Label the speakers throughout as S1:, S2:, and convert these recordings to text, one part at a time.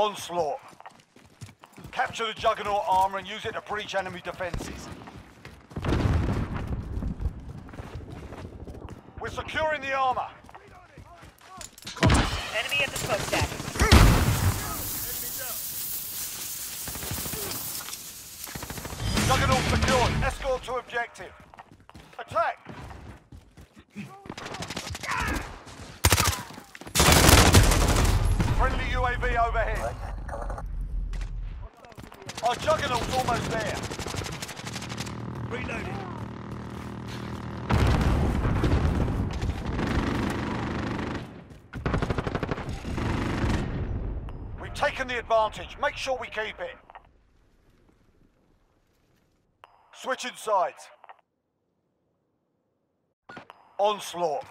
S1: Onslaught. Capture the Juggernaut armor and use it to breach enemy defenses. We're securing the armor.
S2: Enemy at the smokestack.
S1: Juggernaut secured. Escort to objective. Attack! Friendly UAV overhead. Our Juggernaut's almost there.
S3: Reloading.
S1: We've taken the advantage. Make sure we keep it. Switching sides. Onslaught.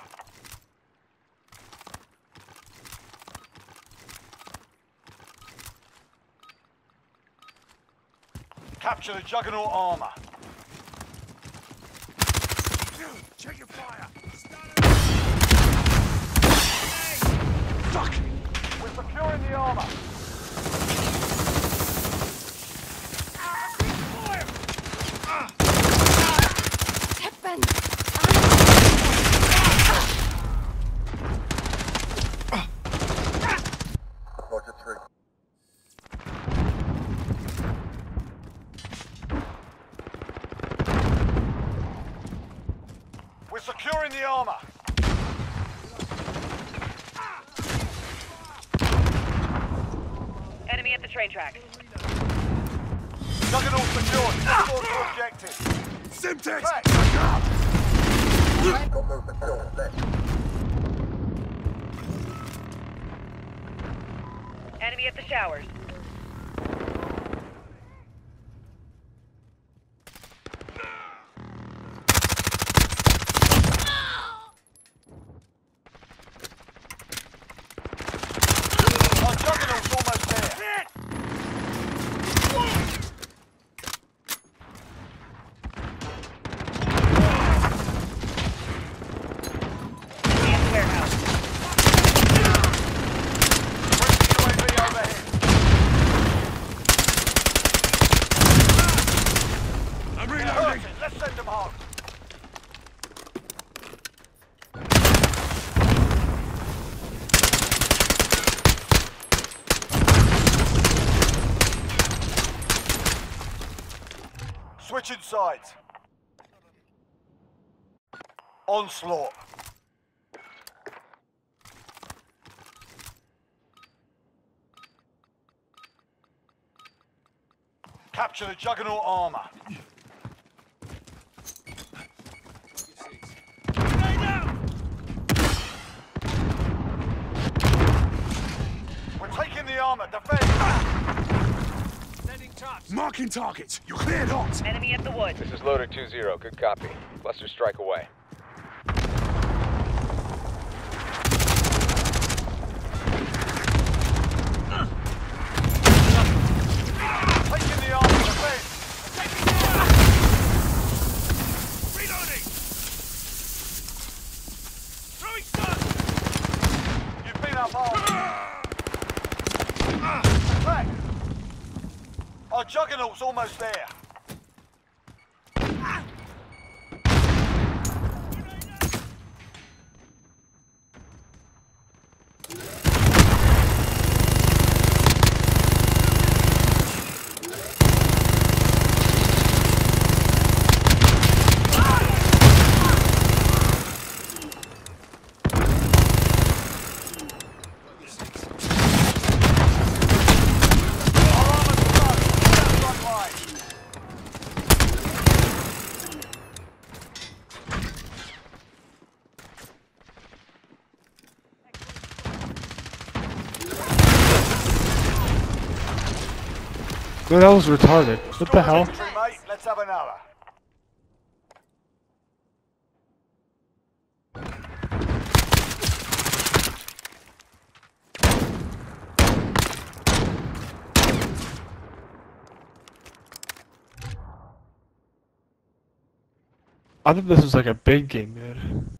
S1: Capture the Juggernaut armor.
S3: Check your fire.
S1: Fuck! We're securing the armor.
S4: Tippen!
S1: Roger three. We're securing the armor.
S2: Enemy at the train tracks.
S1: Juggernaut secured. Escort to objective.
S3: Semtex!
S1: Back. Got movement.
S2: Enemy at the showers.
S1: Our Juggernaut's almost there.
S2: Enemy at the warehouse.
S1: Friendly UAV overhead.
S3: I'm reloading.
S1: Perfect. Let's send them home. Switching sides. Onslaught. Capture the Juggernaut armor. We're taking the armor. Defend.
S3: Sending tops. Marking targets. You're cleared hot.
S2: Enemy at the wood.
S5: This is Loader 2-0. Good copy. Cluster strike away.
S1: Taking the armor. Defend.
S3: Reloading. Throwing stun.
S1: You've been up armed. Attack. Our Juggernaut's almost there.
S6: Well, that was retarded. What the hell?
S1: Let's have another.
S6: I thought this was like a big game, dude.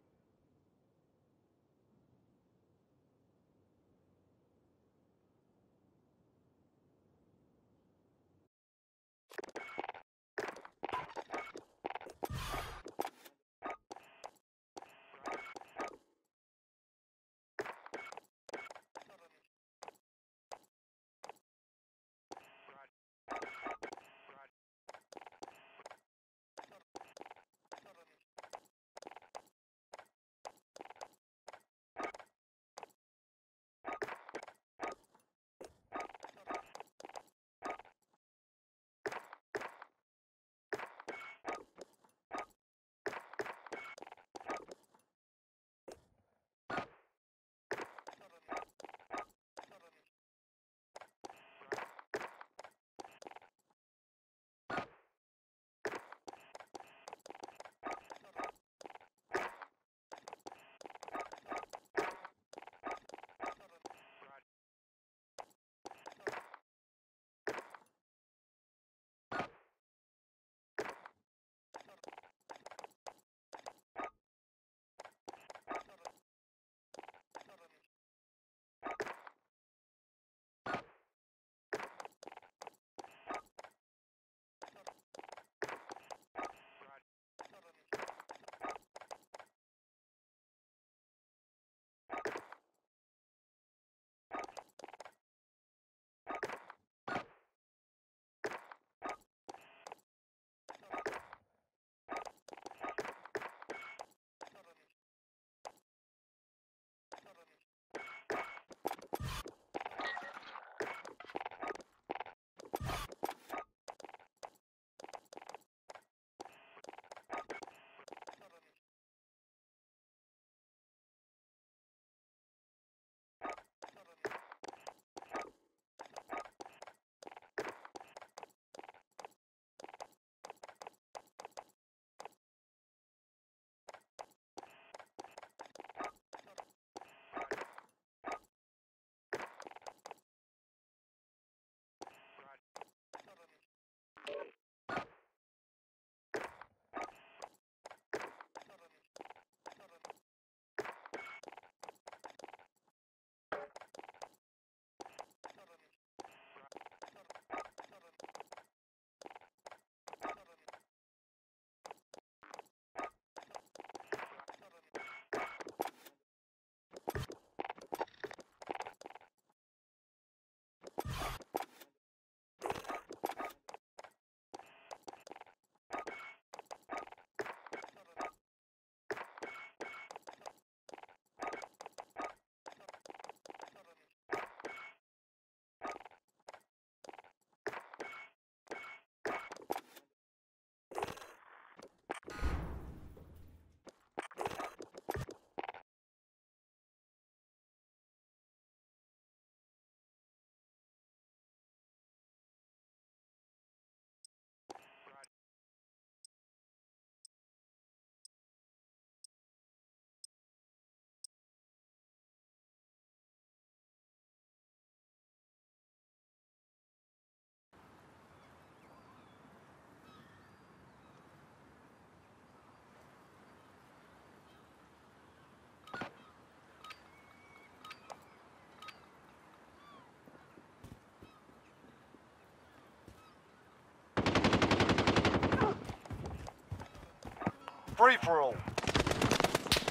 S1: Free for all.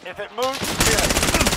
S1: If it moves, kill.